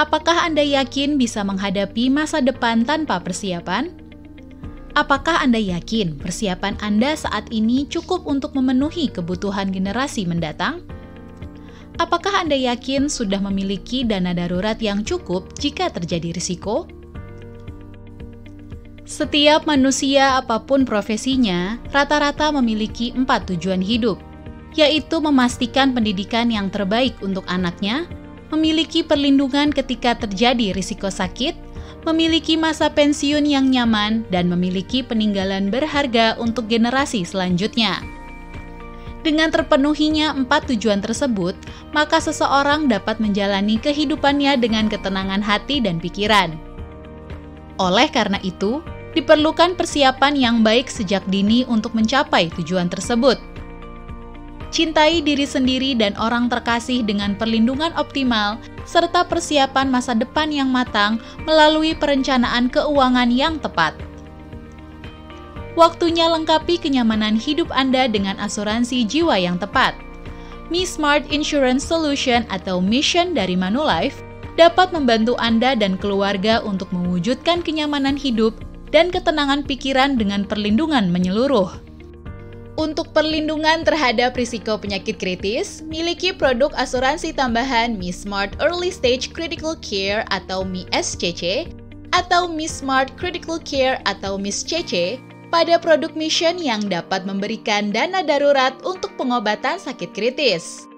Apakah Anda yakin bisa menghadapi masa depan tanpa persiapan? Apakah Anda yakin persiapan Anda saat ini cukup untuk memenuhi kebutuhan generasi mendatang? Apakah Anda yakin sudah memiliki dana darurat yang cukup jika terjadi risiko? Setiap manusia, apa pun profesinya, rata-rata memiliki empat tujuan hidup, yaitu memastikan pendidikan yang terbaik untuk anaknya, memiliki perlindungan ketika terjadi risiko sakit, memiliki masa pensiun yang nyaman, dan memiliki peninggalan berharga untuk generasi selanjutnya. Dengan terpenuhinya empat tujuan tersebut, maka seseorang dapat menjalani kehidupannya dengan ketenangan hati dan pikiran. Oleh karena itu, diperlukan persiapan yang baik sejak dini untuk mencapai tujuan tersebut. Cintai diri sendiri dan orang terkasih dengan perlindungan optimal serta persiapan masa depan yang matang melalui perencanaan keuangan yang tepat. Waktunya lengkapi kenyamanan hidup Anda dengan asuransi jiwa yang tepat. Mi Smart Insurance Solution atau Mission dari Manulife dapat membantu Anda dan keluarga untuk mewujudkan kenyamanan hidup dan ketenangan pikiran dengan perlindungan menyeluruh. Untuk perlindungan terhadap risiko penyakit kritis, miliki produk asuransi tambahan Mi Smart Early Stage Critical Care atau Mi SCC atau Mi Smart Critical Care atau MIS-CC pada produk mission yang dapat memberikan dana darurat untuk pengobatan sakit kritis.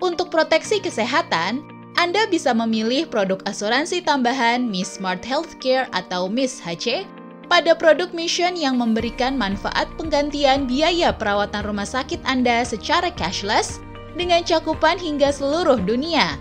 Untuk proteksi kesehatan, Anda bisa memilih produk asuransi tambahan Mi Smart Healthcare atau MIS-HC pada produk Mission yang memberikan manfaat penggantian biaya perawatan rumah sakit Anda secara cashless dengan cakupan hingga seluruh dunia.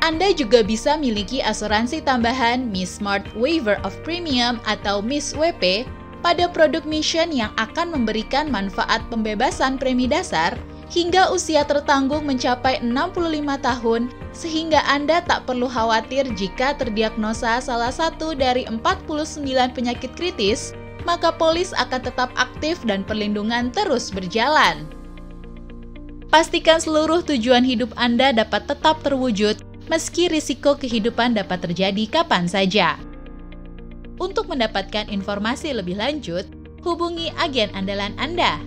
Anda juga bisa miliki asuransi tambahan Miss Smart Waiver of Premium atau Miss WP pada produk Mission yang akan memberikan manfaat pembebasan premi dasar hingga usia tertanggung mencapai 65 tahun sehingga Anda tak perlu khawatir jika terdiagnosa salah satu dari 49 penyakit kritis, maka polis akan tetap aktif dan perlindungan terus berjalan. Pastikan seluruh tujuan hidup Anda dapat tetap terwujud meski risiko kehidupan dapat terjadi kapan saja. Untuk mendapatkan informasi lebih lanjut, hubungi agen andalan Anda